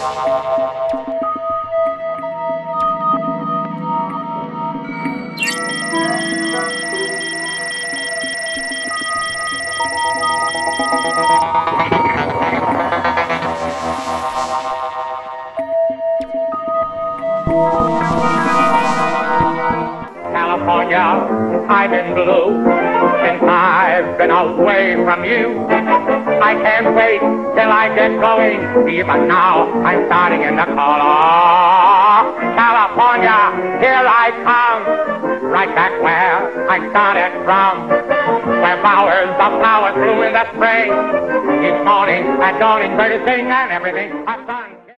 California, I've been blue since I've been away from you. I can't wait till I get going, even now I'm starting in the color. California, here I come, right back where I started from. Where flowers of flowers bloom in the spring. Each morning at dawn, birds sing and everything I've done.